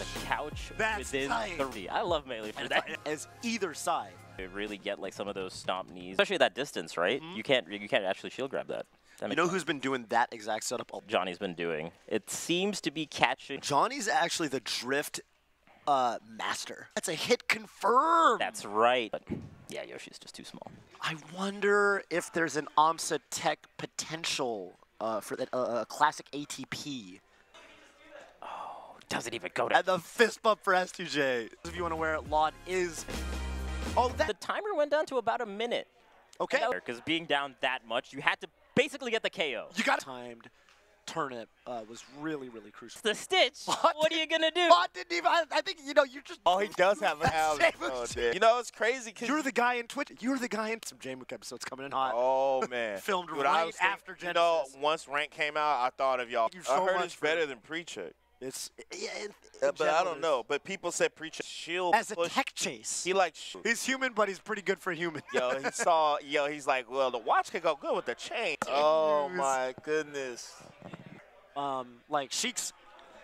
A couch That's within tight. 30. I love melee for that. as either side. You really get like some of those stomp knees, especially that distance, right? You can't you can't actually shield grab that. that You know sense. who's been doing that exact setup? a- Johnny's been doing? It seems to be catching. Johnny's actually the drift uh, master. That's a hit confirmed. That's right. But yeah, Yoshi's just too small. I wonder if there's an Amsah Tech potential uh, for that uh, uh, classic ATP. Doesn't even go to. And the fist bump for S2J. If you want to wear it, Laud is. Oh, The timer went down to about a minute. Okay. Because being down that much, you had to basically get the KO. You got timed turnip uh, was really, really crucial. The stitch. What What are you gonna do? Laud didn't even. I, I think, you know, you just. Oh, he does have a That's habit. Oh. You know, it's crazy because You're the guy in Twitch. You're the guy in some Jmook episodes coming in hot. Oh man, Filmed Dude, I right was thinking- after You know, Genesis. once rank came out, I thought of y'all. Thank you I so heard much it's for- better than pre-check. It's yeah, in, in Uh, but I don't know. But people said pre-check shield As a push. tech chase, He like sh- he's human, but he's pretty good for human. yo. He saw yo. He's like, well, the watch could go good with the chain. Oh Jeez. my goodness. um, like Sheik's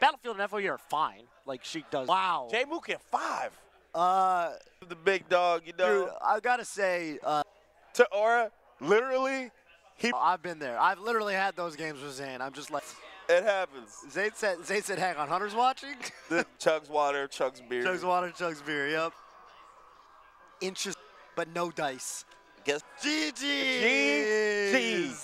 Battlefield and FOE are fine. Like Sheik does. Wow. Jmook at five. Uh, The big dog, you know. dude, I gotta say, uh, To Aura, literally, he. I've been there. I've literally had those games with Zain. I'm just like, It happens. Zain said, Zain said, hang on, Hunter's watching. The chugs water, chugs beer. chugs water, chugs beer. Yep. Inches, but no dice. Guess GG. GGs.